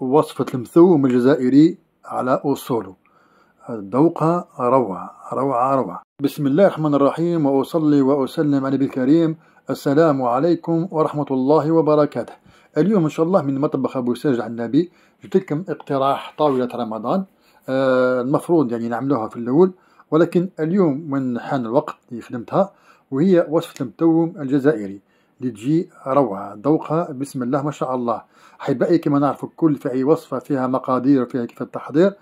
وصفة المثوم الجزائري على أصوله. ذوقها روعة روعة روعة. بسم الله الرحمن الرحيم وأصلي وأسلم على النبي الكريم. السلام عليكم ورحمة الله وبركاته. اليوم إن شاء الله من مطبخ أبو ساجد النبي جبت لكم اقتراح طاولة رمضان. آه المفروض يعني نعملوها في الأول ولكن اليوم من حان الوقت اللي خدمتها وهي وصفة المتوم الجزائري. اللي تجي روعة. ذوقها بسم الله. ما شاء الله. أحبائي كما نعرف كل في أي وصفة فيها مقادير وفيها كيف التحضير.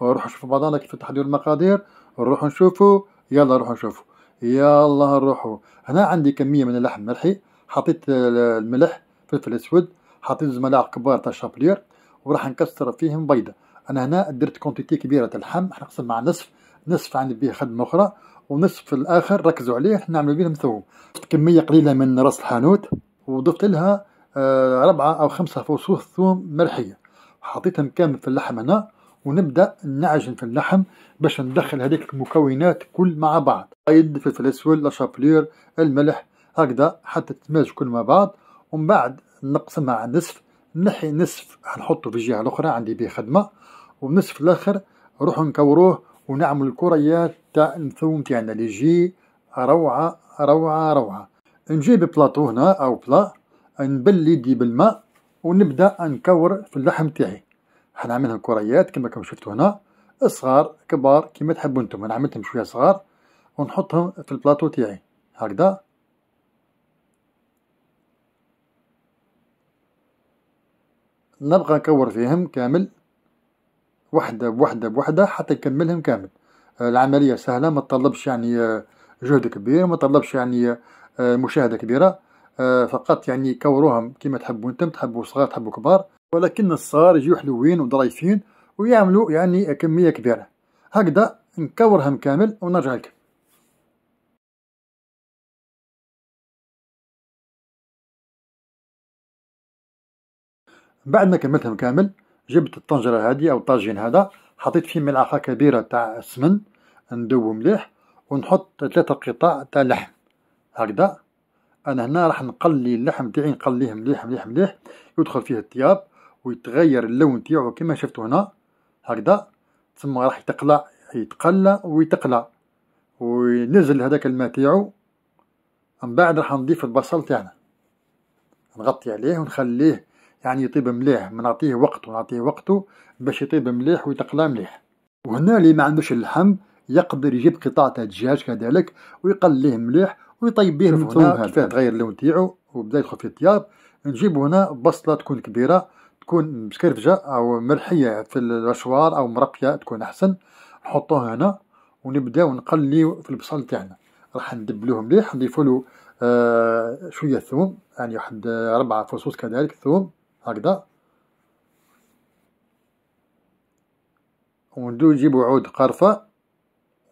ونروح نشوفوا بعضنا كيف تحضير المقادير. نروح نشوفوا يلا نروح نشوفوا يلا نروحوا هنا عندي كمية من اللحم ملحي. حطيت الملح فلفل أسود. حطيت زوج ملاعق كبار تاع الشابلير وراح نكسر فيهم بيضة. أنا هنا درت كونتيتي كبيرة اللحم راح نقسم مع نصف. نصف عندي به خدمة أخرى ونصف الآخر ركزوا عليه نعمل به مثوم كمية قليلة من راس الحانوت وضفت لها آه، ربعة أو خمسة فصوص ثوم مرحية حطيتهم كامل في اللحم هنا ونبدأ نعجن في اللحم باش ندخل هذيك المكونات كل مع بعض. بيض فلفل اسود لاشابلير الملح هكذا حتى تتماج كل مع بعض. ومن بعد نقسمها على نصف نحي نصف نحطه في الجهة الأخرى عندي به خدمة. والنصف الآخر نروحو نكوروه ونعمل الكريات تاع الثوم تاعنا اللي يجي روعة روعة روعة. نجيب بلاطو هنا أو بلا نبل يدي بالماء ونبدأ نكور في اللحم تاعي. حنعملها كريات كما كما شفتوا هنا. صغار كبار كما تحبوا أنتم أنا عملتهم شوية صغار ونحطهم في البلاطو تاعي. هكذا. نبقى نكور فيهم كامل. وحدة بوحدة بوحدة حتى نكملهم كامل. العملية سهلة ما تطلبش يعني جهد كبير ما تطلبش يعني مشاهدة كبيرة. فقط يعني كوروهم كما تحبوا أنتم تحبوا صغار تحبوا كبار. ولكن الصغار يجيو حلوين وظريفين ويعملوا يعني كمية كبيرة. هكذا نكورهم كامل ونرجع لكم. بعد ما كملتهم كامل جبت الطنجرة هذه أو الطاجين هذا حطيت فيه ملعقة كبيرة تاع السمن ندوب مليح ونحط ثلاثة قطع تاع لحم. هكذا. أنا هنا راح نقلي اللحم تاعي نقليه مليح مليح مليح يدخل فيه الطياب ويتغير اللون تاعو كما شفتوا هنا. هكذا. ثم راح يتقلع يتقلى ويتقلى. وينزل هذاك الماء تاعو. من بعد راح نضيف البصل تاعنا. نغطي عليه ونخليه يعني يطيب مليح نعطيه وقت ونعطيه وقته باش يطيب مليح ويتقلى مليح. وهنا اللي ما عندوش اللحم يقدر يجيب قطعة دجاج كذلك ويقليه مليح ويطيب به هنا. كيفاه. تغير اللون تاعو وبدا يدخل في الطياب. نجيب هنا بصلة تكون كبيرة تكون مسكرفجة أو مرحية في الأشوار أو مرقية تكون أحسن. نحطوها هنا ونبداو نقليو في البصل تاعنا. راح ندبلوه مليح نضيفولو آه شوية ثوم يعني واحد ربعة فصوص كذلك ثوم. هكذا. وندو نجيبو عود قرفة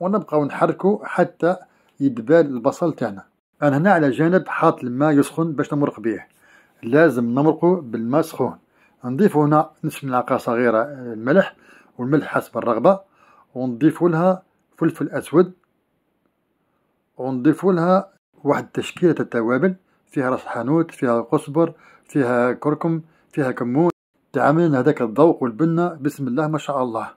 ونبقاو نحركو حتى يدبال البصل تاعنا. أنا هنا على جانب حاط الماء يسخن باش نمرق بيه. لازم نمرقو بالماء سخون. نضيف هنا نصف ملعقة صغيرة الملح والملح حسب الرغبة. ونضيف لها فلفل أسود. ونضيف لها واحد تشكيلة التوابل. فيها رأس حانوت فيها قصبر فيها كركم فيها كمون تعملنا هذاك الذوق والبنة. بسم الله ما شاء الله.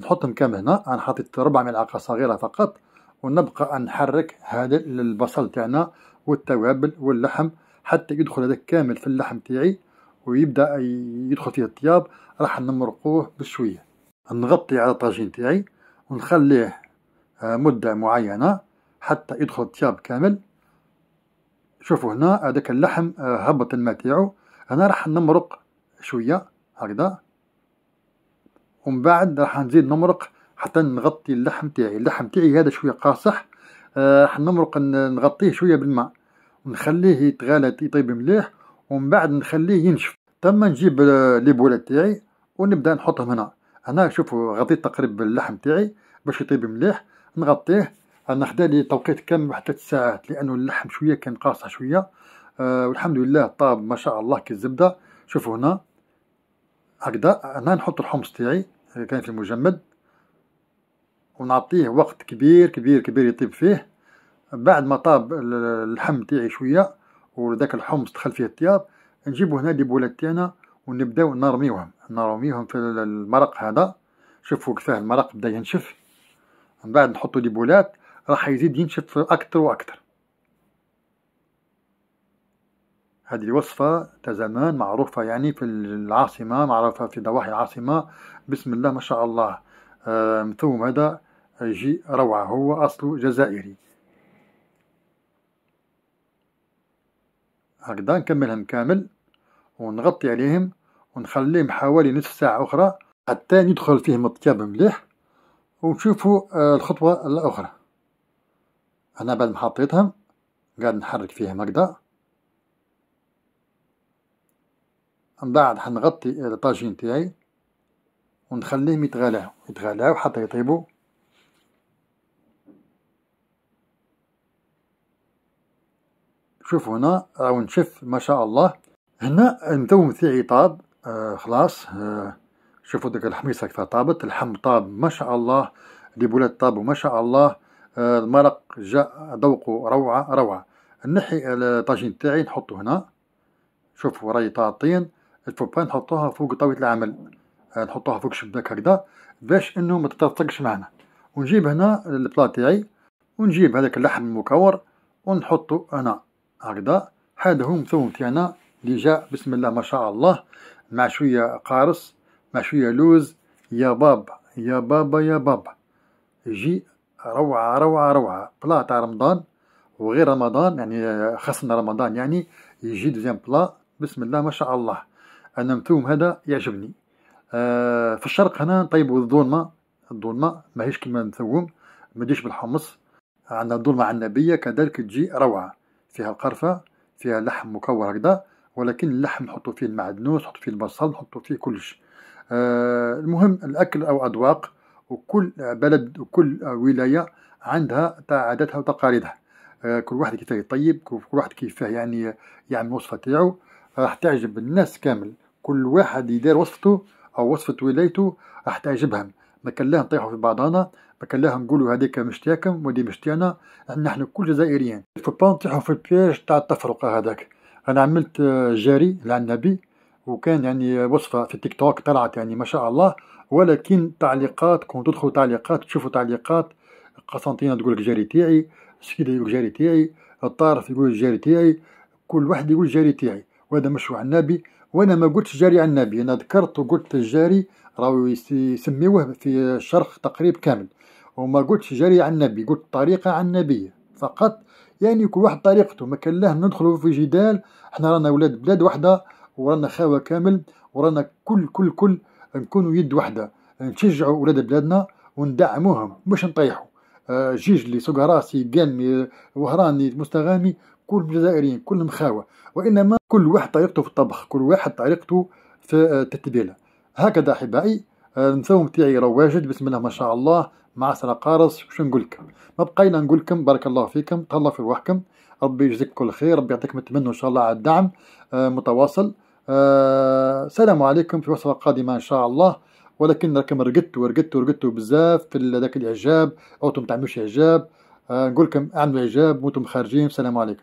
نحطهم كامل هنا؟ أنا حطيت ربع ملعقة صغيرة فقط ونبقى نحرك هذا البصل تاعنا والتوابل واللحم حتى يدخل هذاك كامل في اللحم تاعي ويبدأ يدخل فيه الطياب. راح نمرقوه بشوية. نغطي على الطاجين تاعي ونخليه آه، مدة معينة حتى يدخل الطياب كامل. شوفوا هنا هذاك اللحم آه، هبط الماء تاعو. هنا راح نمرق شوية هكذا ومن بعد راح نزيد نمرق حتى نغطي اللحم تاعي. اللحم تاعي هذا شوية قاصح آه، راح نمرق نغطيه شوية بالماء ونخليه يتغالى يطيب مليح ومن بعد نخليه ينشف. تم نجيب لي بولات تاعي ونبدأ نحطهم هنا. هنا شوفوا غطيت تقريبا اللحم تاعي باش يطيب مليح نغطيه. أنا خدا لي توقيت كامل واحد ثلاث ساعات لأنه اللحم شوية كان قاصح شوية. آه والحمد لله طاب ما شاء الله كالزبده شوفوا هنا. هكذا هنا نحط الحمص تاعي كان في المجمد ونعطيه وقت كبير كبير كبير يطيب فيه. بعد ما طاب اللحم تاعي شوية وذاك الحمص دخل فيه الطياب نجيبو هنا لي تاعنا ونبداو نرميوهم. نرميوهم في المرق هذا. شوفوا كيفاه المرق بدأ ينشف. من بعد نحطو دي بولات راح يزيد ينشف أكثر وأكثر. هذه الوصفة تزمان معروفة يعني في العاصمة معروفة في ضواحي العاصمة. بسم الله ما شاء الله. مثوم هذا يجي روعة هو أصله جزائري. هكذا نكملهم كامل ونغطي عليهم ونخليهم حوالي نصف ساعة أخرى. حتى يدخل فيهم الطياب مليح. ونشوفوا آه، الخطوة الأخرى. أنا بعد ما حطيتهم قاعد نحرك فيهم هكذا. من بعد حنغطي الطاجين تاعي ونخليهم يتغلاو يتغلاو حتى يطيبوا شوفوا هنا راهو نشف ما شاء الله. هنا النتوم تاعي طاب آه خلاص آه شوفوا ديك الحميصة كيف طابت. اللحم طاب ما شاء الله الديبولات طابوا ما شاء الله آه المرق جاء ذوقه روعة روعة. نحي الطاجين تاعي نحطه هنا. شوفوا راهي طاطين. الفوبا نحطوها فوق طاولة العمل. آه نحطوها فوق الشباك هكذا باش إنه ما تتلصقش معنا. ونجيب هنا البلا تاعي ونجيب هذاك اللحم المكور ونحطو هنا هكذا. هذا هو مثوم تاعنا اللي جاء بسم الله ما شاء الله. مع شوية قارص مع شوية لوز. يا بابا يا بابا يا بابا يجي روعة روعة روعة. بلا تاع رمضان. وغير رمضان يعني خصنا رمضان يعني يجي دوزيام بلا بسم الله ما شاء الله. أنا مثوم هذا يعجبني. آه في الشرق هنا نطيبو الظلمة الظلمة ماهيش كيما مثوم ماديش بالحمص. عندنا الظلمة عنبية كذلك تجي روعة. فيها القرفة فيها لحم مكور هكذا ولكن اللحم نحطو فيه المعدنوس نحطو فيه البصل نحطو فيه كلش. آه المهم الأكل أو أذواق وكل بلد وكل ولاية عندها عاداتها وتقاليدها. آه كل واحد كيفاه يطيب كل واحد كيفاه يعني يعمل الوصفة تاعو. راح تعجب الناس كامل. كل واحد يدير وصفته أو وصفة ولايته راح تعجبهم. ما كان لاه نطيحوا في بعضنا ما كان لاه نقولوا مش تاعكم ودي مش تاعنا نحن كل جزائريين. فبا نطيحوا في البياج تاع التفرقة هذاك. أنا عملت جاري للنبي وكان يعني وصفة في التيك توك طلعت يعني ما شاء الله ولكن تعليقات كنت تدخلوا تعليقات تشوفوا تعليقات قسنطينة تقول لك جاري تاعي سكيدة يقول جاري تاعي الطارف يقول جاري تاعي كل واحد يقول جاري تاعي. وهذا مشروع النبي وأنا ما قلتش جاري عن النبي أنا ذكرت وقلت الجاري راهو يسميوه في الشرق تقريب كامل. وما قلتش جاري عن النبي قلت طريقة عن النبي فقط. يعني كل واحد طريقته ما كان له ندخلوا في جدال. إحنا رانا ولاد بلاد واحدة ورانا خاوة كامل ورانا كل كل كل نكونوا يد واحدة نشجعوا ولاد بلادنا وندعموهم مش نطيحوا. جيجلي سوق راسي قلمي وهراني مستغامي كل الجزائريين كلهم خاوة وإنما كل واحد طريقته في الطبخ كل واحد طريقته في التتبيلة. هكذا أحبائي المثوم تاعي راه واجد بسم الله ما شاء الله. مع سنة قارص. شو نقول لكم؟ ما بقينا نقول لكم بارك الله فيكم تهلا في روحكم. ربي يجزيك كل خير ربي يعطيكم التمنى إن شاء الله على الدعم آه متواصل. آه السلام عليكم في وصفة قادمة إن شاء الله. ولكن راكم رقدتوا ورقدتوا ورقدتوا بزاف في هذاك الإعجاب أو ما تعملوش إعجاب. آه نقول لكم أعملوا إعجاب وأنتم خارجين. السلام عليكم.